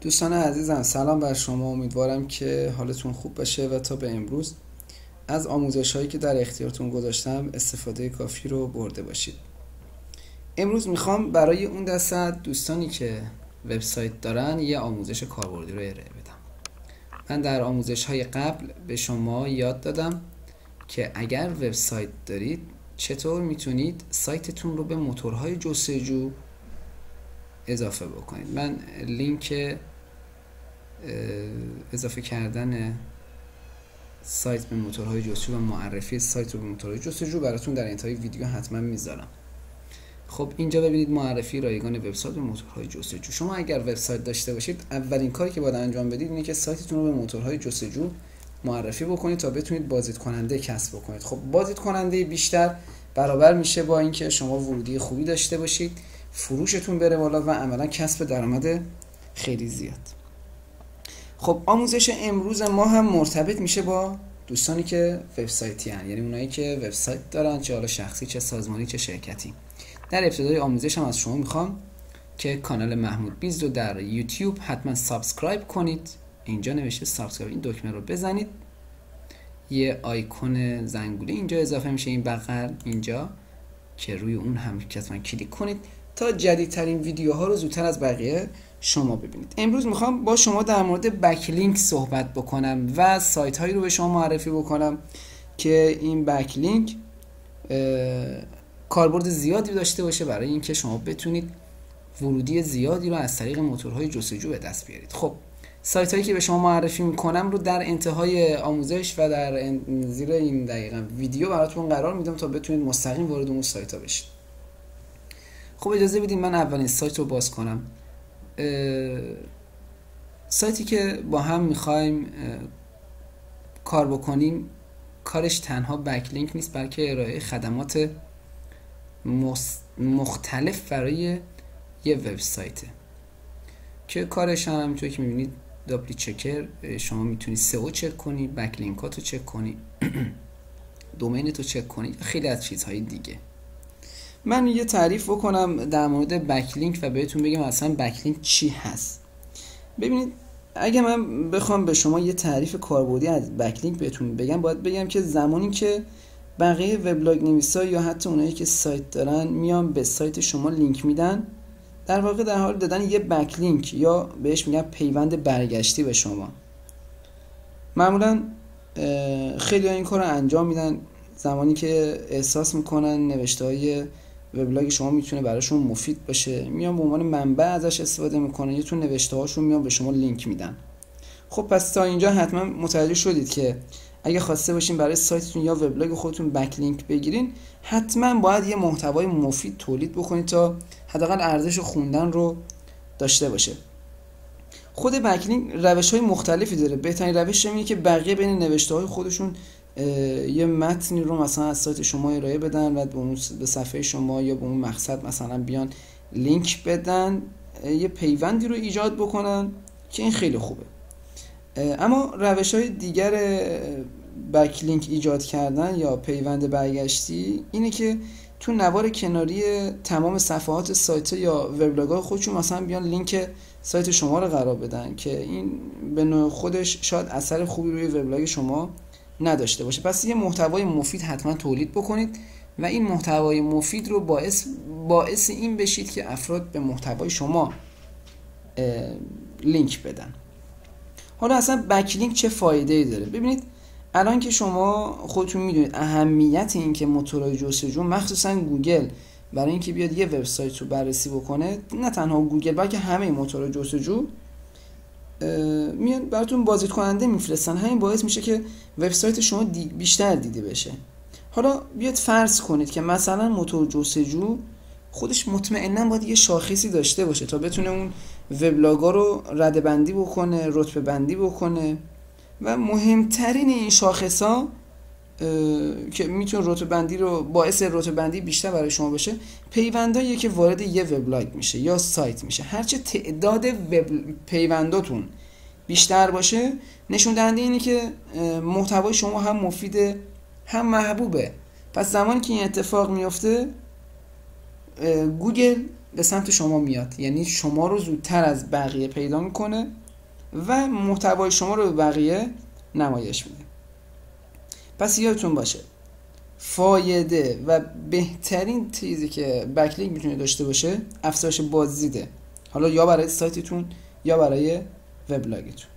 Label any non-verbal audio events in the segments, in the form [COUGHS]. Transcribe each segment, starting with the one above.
دوستان عزیزم سلام بر شما. امیدوارم که حالتون خوب باشه و تا به امروز. از آموزش هایی که در اختیارتون گذاشتم استفاده کافی رو برده باشید. امروز می‌خوام برای اون دسته دوستانی که وبسایت دارن یه آموزش کاربردی رو ارائه بدم. من در آموزش های قبل به شما یاد دادم که اگر وبسایت دارید چطور می‌تونید سایتتون رو به موتورهای جستجو اضافه بکنید. من لینک اضافه کردن سایت به موتورهای جستجو و معرفی سایت رو به موتورهای جستجو براتون در انتهای ویدیو حتما می‌ذارم. خب اینجا ببینید معرفی رایگان وبسایت به موتورهای جستجو. شما اگر وبسایت داشته باشید اولین کاری که باید انجام بدید اینه که سایتتون رو به موتورهای جستجو معرفی بکنید تا بتونید بازدید کننده کسب بکنید. خب بازدید کننده بیشتر برابر میشه با اینکه شما ورودی خوبی داشته باشید. فروشتون بره بالا و عملا کسب درآمد خیلی زیاد. خب آموزش امروز ما هم مرتبط میشه با دوستانی که وبسایتی هن. یعنی اونایی که وبسایت دارن چه حالا شخصی چه سازمانی چه شرکتی. در ابتدای آموزش هم از شما می‌خوام که کانال محمود بیز رو در یوتیوب حتما subscribe کنید. اینجا نوشته subscribe. این دکمه رو بزنید. یه آیکون زنگوله اینجا اضافه میشه. این بغل اینجا که روی اون هم حتما کلیک کنید. تا جدیدترین ویدیوها رو زودتر از بقیه شما ببینید. امروز می‌خوام با شما در مورد بکلینک صحبت بکنم و سایت هایی رو به شما معرفی بکنم که این بکلینک کاربرد زیادی داشته باشه برای اینکه شما بتونید ورودی زیادی رو از طریق موتورهای جستجو به دست بیارید. خب سایت هایی که به شما معرفی می‌کنم رو در انتهای آموزش و در زیر این دقیقا ویدیو براتون قرار میدم تا بتونید مستقیم وارد اون سایت ها بشید. خب اجازه بدید من اولین سایت رو باز کنم. سایتی که با هم می‌خوایم کار بکنیم کارش تنها بکلینک نیست بلکه ارائه خدمات مختلف برای یه وبسایته. که کارش هم همینطور که می‌بینید داپلی چکر شما می‌تونید سئو چک کنی بکلینکات رو چک کنی [CLEARS THROAT] دومینت رو چک کنی خیلی از چیزهای دیگه. من یه تعریف بکنم در مورد بکلینک و بهتون بگم اصلا بکلینک چی هست. ببینید اگه من بخوام به شما یه تعریف کاربردی از بکلینک بهتون بگم باید بگم که زمانی که بقیه وبلاگ نویسا یا حتی اونایی که سایت دارن میان به سایت شما لینک میدن در واقع در حال دادن یه بکلینک یا بهش میگن پیوند برگشتی به شما. معمولا خیلی این کار رو انجام میدن زمانی که احساس می‌کنن نوشته های وبلاگ شما می‌تونه براشون مفید باشه. میان به عنوان منبع ازش استفاده می‌کنن. یه تو نوشته هاشون میان به شما لینک میدن. خب پس تا اینجا حتما متوجه شدید که اگه خواسته باشین برای سایتتون یا وبلاگ خودتون بک لینک بگیرین حتما باید یه محتوای مفید تولید بکنید تا حداقل ارزش خوندن رو داشته باشه. خود بکلینک روش های مختلفی داره. بهترین روش اینه که بقیه بین نوشته های خودشون یه متنی رو مثلا از سایت شما ارائه بدن و به صفحه شما یا به اون مقصد مثلا بیان لینک بدن یه پیوندی رو ایجاد بکنن که این خیلی خوبه. اما روش های دیگر بکلینک ایجاد کردن یا پیوند برگشتی اینه که تو نوار کناری تمام صفحات سایت یا وبلاگ های خودشون مثلا بیان لینک سایت شما رو قرار بدن که این به نوع خودش شاید اثر خوبی روی وبلاگ شما نداشته باشه. پس یه محتوای مفید حتما تولید بکنید و این محتوای مفید رو باعث باعث این بشید که افراد به محتوای شما لینک بدن. حالا اصلا backlink چه فایده ای داره؟ ببینید الان که شما خودتون می‌دونید اهمیت این که موتورهای جستجو مخصوصا گوگل برای اینکه بیاد یه وبسایت رو بررسی بکنه نه تنها گوگل بلکه همه موتورهای جستجو میان براتون بازدید کننده میفرستن. همین باعث میشه که وبسایت شما بیشتر دیده بشه. حالا بیاد فرض کنید که مثلا موتور جستجو خودش مطمئنا باید یه شاخصی داشته باشه تا بتونه اون وبلاگا رو رده بندی بکنه رتبه بندی بکنه. و مهمترین این شاخص ها که می‌تونه رتبه بندی رو باعث رتبه بندی بیشتر برای شما بشه پیوندایی که وارد یه وبلاگ میشه یا سایت میشه. هرچه تعداد وب پیونداتون بیشتر باشه نشون دهنده اینه که محتوای شما هم مفیده هم محبوبه. پس زمانی که این اتفاق میفته گوگل به سمت شما میاد. یعنی شما رو زودتر از بقیه پیدا می‌کنه و محتوای شما رو به بقیه نمایش میده. پس یادتون باشه فایده و بهترین چیزی که بکلینک می‌تونه داشته باشه افزایش بازدیده. حالا یا برای سایتتون یا برای وبلاگتون.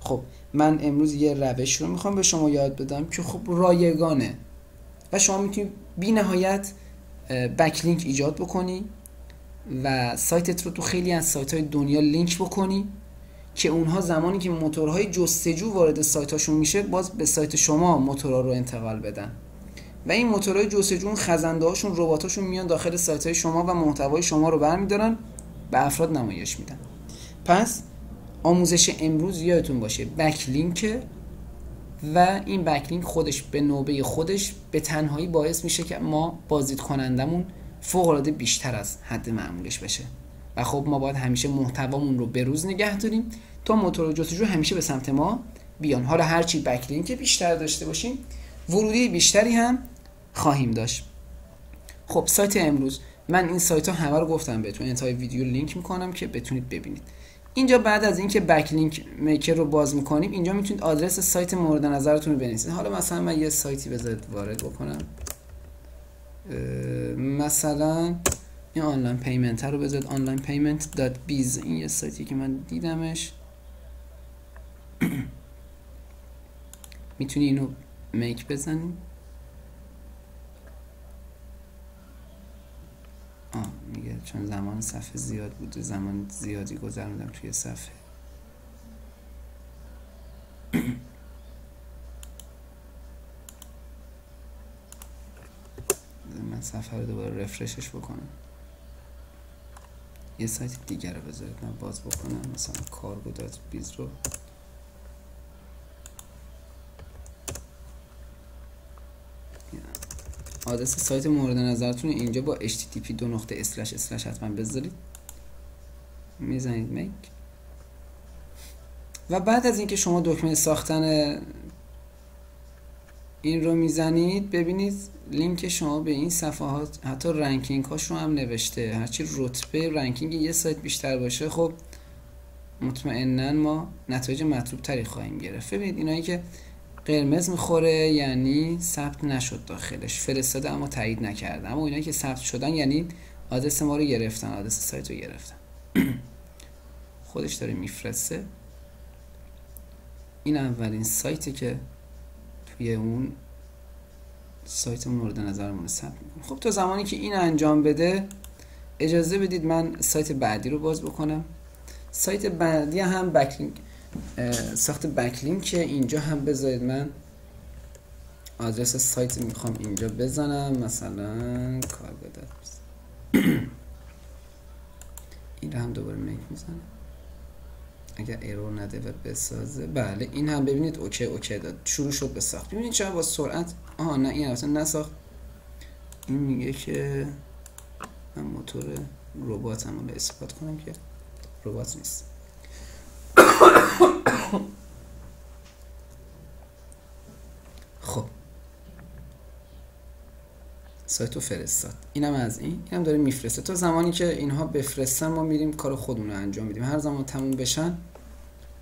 خب من امروز یه روش رو می‌خوام به شما یاد بدم که خب رایگانه. و شما می‌تونید بی نهایت بکلینک ایجاد بکنی و سایتت رو تو خیلی از سایت های دنیا لینک بکنی. که اونها زمانی که موتورهای جستجو وارد سایتاشون میشه باز به سایت شما موتورها رو انتقال بدن. و این موتورهای جستجو خزنده هاشون رباتاشون میان داخل سایت های شما و محتوای شما رو برمیدارن به افراد نمایش میدن. پس آموزش امروز یادتون باشه بکلینک و این بکلینک خودش به نوبه خودش به تنهایی باعث میشه که ما بازدید کنندمون فوق العاده بیشتر از حد معمولش بشه. و خب ما باید همیشه محتوامون رو به روز نگه داریم. تا موتور جستجو همیشه به سمت ما بیان. حالا هرچی بکلینک بیشتر داشته باشیم ورودی بیشتری هم خواهیم داشت. خب سایت امروز. من این سایت ها همه رو گفتم بهتون. انتهای ویدیو لینک می‌کنم که بتونید ببینید. اینجا بعد از اینکه backlink maker رو باز می‌کنیم اینجا می‌تونید آدرس سایت مورد نظرتون رو بنویسید. حالا مثلا من یه سایتی بذارید وارد بکنم. مثلا این online payment رو بذارید. online payment این یه سایتی که من دیدمش. [CLEARS THROAT] می‌تونی اینو make بزنیم آه میگه چون زمان صفحه زیاد بوده زمان زیادی گذروندم توی صفحه. من صفحه رو دوباره refresh ش بکنم. یه سایت دیگر رو بذارید من باز بکنم. مثلا cargo dot biz رو. آدرس سایت مورد نظرتون اینجا با http دو نقطه slash slash حتما بذارید. می‌زنید make و بعد از اینکه شما دکمه ساختن این رو می‌زنید ببینید لینک شما به این صفحات حتی ranking هاش رو هم نوشته. هرچی رتبه ranking یه سایت بیشتر باشه خب مطمئنا ما نتایج مطلوب تری خواهیم گرفت. ببینید اینایی که قرمز می‌خوره یعنی ثبت نشد داخلش. فرستاده اما تایید نکرده. اما اینایی که ثبت شدن یعنی آدرس ما رو گرفتن آدرس سایت رو گرفتن. [CLEARS THROAT] خودش داره میفرسته. این اولین سایتی که توی اون سایت مورد نظرمون ثبت می‌کنه خب تا زمانی که این انجام بده اجازه بدید من سایت بعدی رو باز بکنم. سایت بعدی هم backlink ساخت backlink اینجا هم بذارید. من آدرس سایت می‌خوام اینجا بزنم. مثلا کارگو [CLEARS THROAT] این هم دوباره make می‌زنم. اگر error نده و بسازه. بله این هم ببینید. OK OK داد. شروع شد به ساخت. ببینید چرا با سرعت. آها نه این اصلا نساخت. این میگه که من موتور رباتم رو اثبات کنم که ربات نیست. [COUGHS] خب. سایت رو فرستاد. اینم از این. اینم داره میفرسته. تا زمانی که اینها بفرستن ما میریم کار خودمون رو انجام میدیم. هر زمان تموم بشن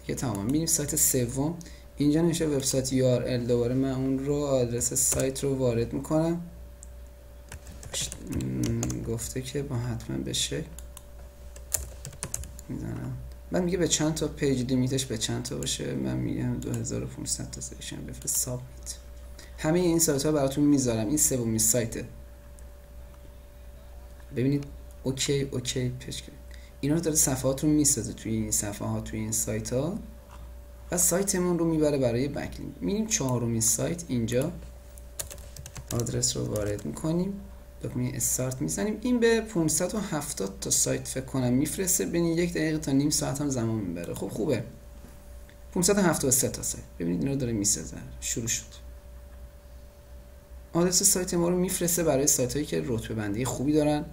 دیگه تمام. میریم سایت سوم. اینجا نشه وبسایت ال. دوباره من اون رو آدرس سایت رو وارد می‌کنم. گفته که با حتما بشه. می‌زنم. من میگه به چند تا پیج لیمیتش به چند تا باشه؟ من میگم 2500 تا سیشن بفرست سابمیت. همه این سایت ها براتون می‌ذارم. این سومین سایته ببینید اوکی اوکی پیش اینا رو داره صفحات رو می‌سازه توی این صفحه ها توی این سایت ها و سایتمون رو می‌بره برای بکلینگ. میریم چهارمین سایت اینجا. آدرس رو وارد می‌کنیم. دکمه استارت می‌زنیم. این به 570 تا سایت فکر کنم میفرسته. بین یک دقیقه تا نیم ساعت هم زمان می‌بره. خب خوبه. 573 تا سایت. ببینید اینا رو داره می‌سازه. شروع شد. آدرس سایت ما رو میفرسته برای سایت هایی که رتبه بندی خوبی دارن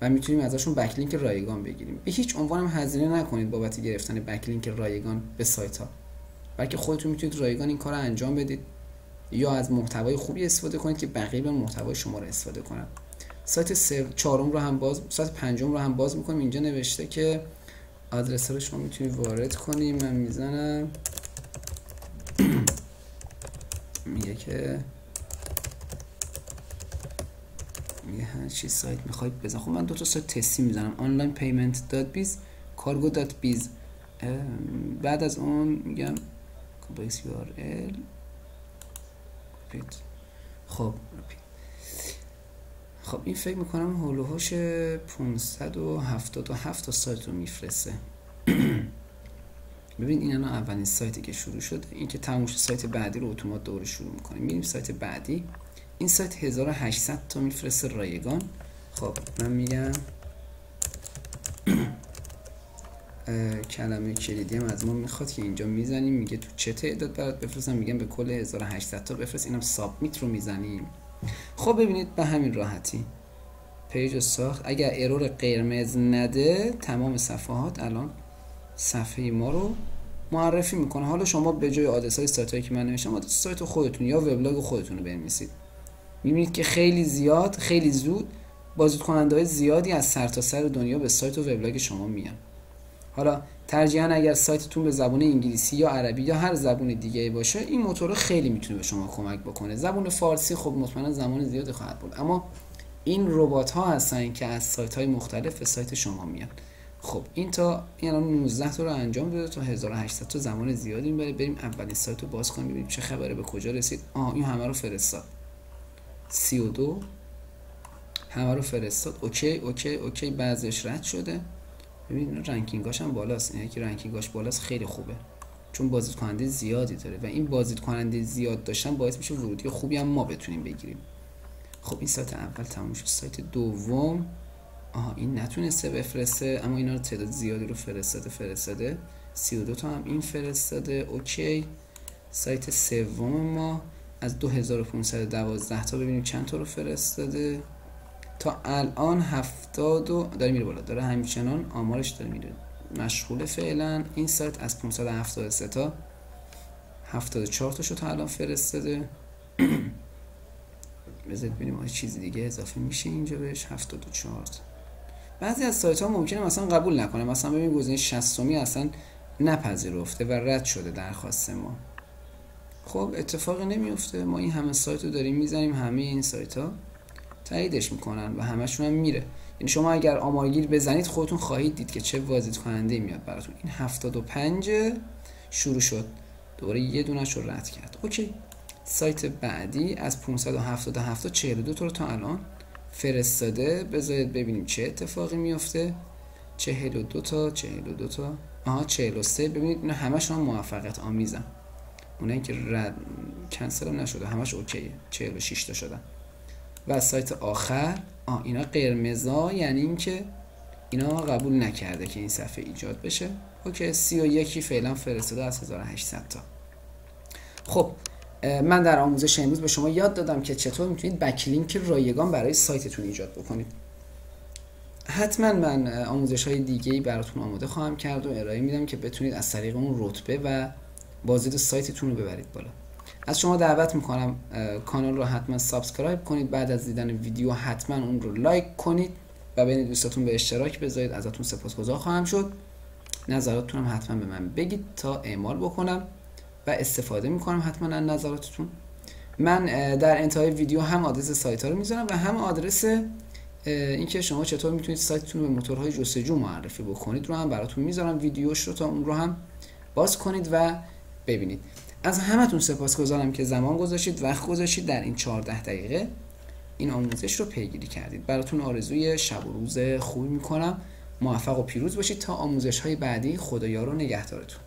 و می‌تونیم ازشون بکلینک رایگان بگیریم. به هیچ عنوان هم هزینه نکنید بابت گرفتن بکلینک رایگان به سایت ها بلکه خودتون می‌تونید رایگان این کار رو انجام بدید یا از محتوای خوبی استفاده کنید که بقیه به محتوای شما رو استفاده کنن. سایت چهارم رو هم باز سایت پنجم رو هم باز می‌کنیم. اینجا نوشته که آدرس رو شما می‌تونید وارد کنیم. من می‌زنم. [CLEARS THROAT] میگه که میگه هر چی سایت می‌خواید بزن. خب من دو تا سایت تستی می‌زنم. online payment dot biz کارگو dot biz. بعد از اون میگم complex URL. خب خب این فکر می‌کنم حول و حوش 577 تا سایت رو میفرسته. [CLEARS THROAT] ببین این الان اولین سایتی که شروع شده. این که تموم سایت بعدی رو اتومات داره شروع می‌کنیم. میریم سایت بعدی. این سایت 1800 تا میفرسته رایگان. خب من میگم. [CLEARS THROAT] کلمه کلیدی هم از ما می‌خواد که اینجا می‌زنیم. میگه تو چه تعداد برات بفرستم؟ میگم به کل 1800 تا بفرست. اینم submit رو می‌زنیم. خب ببینید به همین راحتی. page ساخت. اگر error قرمز نده تمام صفحات الان صفحه ما رو معرفی می‌کنه. حالا شما به جای آدرس های سایت که من نوشتم آدرس سایت خودتون یا وبلاگ خودتون رو بنویسید. می‌بینید که خیلی زیاد خیلی زود بازدید کننده های زیادی از سرتاسر سر دنیا به سایت و وبلاگ شما میان. حالا ترجیحاً اگر سایتتون به زبان انگلیسی یا عربی یا هر زبون دیگه باشه این موتور خیلی می‌تونه به شما کمک بکنه. زبون فارسی خب مطمئنا زمان زیادی خواهد بود اما این ربات ها هستن که از سایت های مختلف به سایت شما میان. خب این تا این الان 19 تا رو انجام داده تا 1800 تا زمان زیادی می‌بره بریم اولین سایت رو باز کنیم ببینیم چه خبره به کجا رسید. آه این همه رو فرستاد. 32 همه رو فرستاد. OK OK OK بعضیش رد شده. ببین ranking اش هم بالاست. یعنی که ranking اش بالاست خیلی خوبه. چون بازدید کننده زیادی داره و این بازدید کننده زیاد داشتن باعث میشه ورودی خوبی هم ما بتونیم بگیریم. خب این سایت اول تموم شد. سایت دوم آها این نتونسته بفرسته اما اینا رو تعداد زیادی رو فرستاده فرستاده. 32 تا هم این فرستاده. OK. سایت سوم ما از 2512 تا ببینیم چند تا رو فرستاده. تا الان 70 و داره میره بالا. داره همچنان آمارش داره میره. مشغول فعلا. این سایت از 573 تا 74 تا شد تا الان فرستاده. [CLEARS THROAT] بذارید ببینیم چیز دیگه اضافه میشه اینجا بهش. 74 بعضی از سایت ها ممکنه مثلا قبول نکنه. مثلا ببین گزینه 60 می اصلا نپذیرفته و رد شده درخواست ما. خب اتفاقی نمیفته ما این همه سایت رو داریم می‌زنیم. همه این سایت ها تاییدش می‌کنن و همشون هم میره. یعنی شما اگر آمارگیر بزنید خودتون خواهید دید که چه بازدید کننده میاد براتون. این 75 شروع شد. دوباره یه دونش رو رد کرد. اوکی. سایت بعدی از 577 تا 42 تا رو تا الان فرستاده. بذارید ببینیم چه اتفاقی میفته 42 تا 42 تا. آها 43 ببینید اینا همشون موفقیت آمیزن. اونایی که رد کنسل هم نشده. همش اوکیه. 46 تا شدن. و سایت آخر. آ اینا قرمزا یعنی اینکه اینا قبول نکرده که این صفحه ایجاد بشه. اوکی 31 فعلا فرستاده از 1800 تا. خب من در آموزش امروز به شما یاد دادم که چطور می‌تونید بکلینک رایگان برای سایتتون ایجاد بکنید. حتما من آموزش های دیگه براتون آماده خواهم کرد و ارائه میدم که بتونید از طریق اون رتبه و بازدید سایتتون رو ببرید بالا. از شما دعوت می‌کنم کانال رو حتما subscribe کنید. بعد از دیدن ویدیو حتما اون رو like کنید و بین دوستاتون به اشتراک بذارید. ازتون سپاسگزار خواهم شد. نظراتتون هم حتما به من بگید تا اعمال بکنم و استفاده می‌کنم حتما از نظراتتون. من در انتهای ویدیو هم آدرس سایت ها رو می‌ذارم و هم آدرس اینکه شما چطور می‌تونید سایتتون رو به موتورهای جستجو معرفی بکنید رو هم براتون می‌ذارم. ویدیوش رو تا اون رو هم باز کنید و ببینید. از همتون سپاسگزارم که زمان گذاشتید وقت گذاشتید در این 14 دقیقه. این آموزش رو پیگیری کردید. براتون آرزوی شب و روز خوبی می‌کنم. موفق و پیروز باشید تا آموزش های بعدی خدایا رو نگهدارتون.